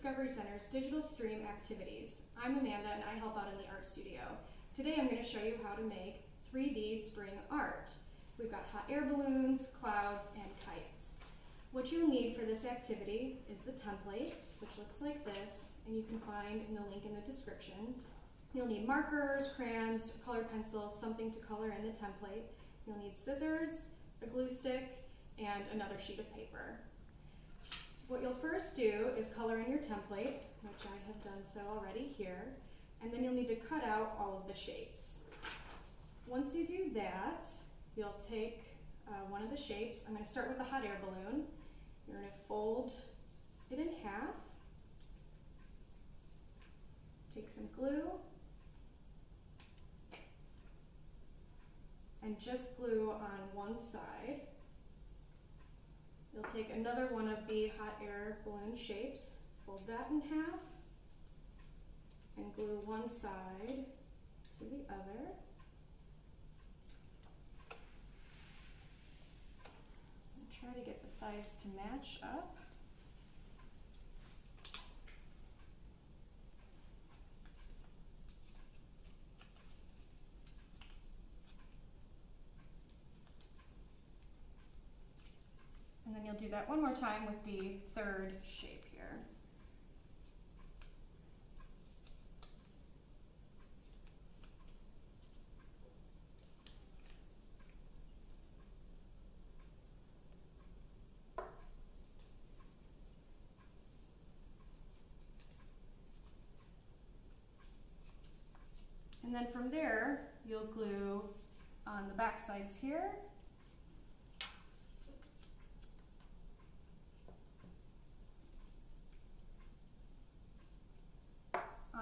Discovery Center's digital stream activities. I'm Amanda and I help out in the art studio. Today I'm going to show you how to make 3D spring art. We've got hot air balloons, clouds, and kites. What you'll need for this activity is the template, which looks like this, and you can find in the link in the description. You'll need markers, crayons, colored pencils, something to color in the template. You'll need scissors, a glue stick, and another sheet of paper. What you'll first do is color in your template, which I have done so already here, and then you'll need to cut out all of the shapes. Once you do that, you'll take uh, one of the shapes. I'm going to start with a hot air balloon. You're going to fold it in half, take some glue, and just glue on one side. You'll take another one of the hot air balloon shapes, fold that in half, and glue one side to the other. And try to get the sides to match up. That one more time with the third shape here. And then from there, you'll glue on the back sides here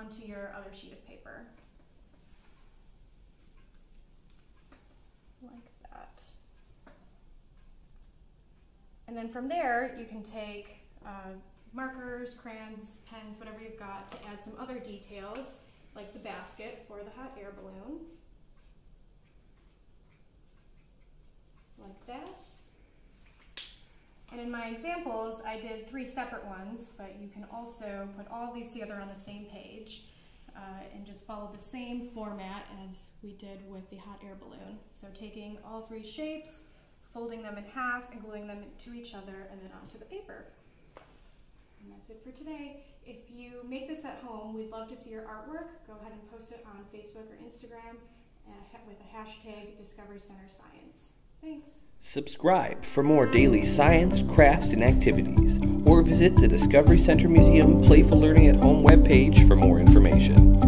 onto your other sheet of paper. Like that. And then from there, you can take uh, markers, crayons, pens, whatever you've got to add some other details, like the basket for the hot air balloon. Like that. And in my examples, I did three separate ones, but you can also put all these together on the same page uh, and just follow the same format as we did with the hot air balloon. So taking all three shapes, folding them in half and gluing them to each other and then onto the paper. And that's it for today. If you make this at home, we'd love to see your artwork. Go ahead and post it on Facebook or Instagram uh, with a hashtag Discovery Center Science. Thanks. Subscribe for more daily science, crafts, and activities, or visit the Discovery Center Museum Playful Learning at Home webpage for more information.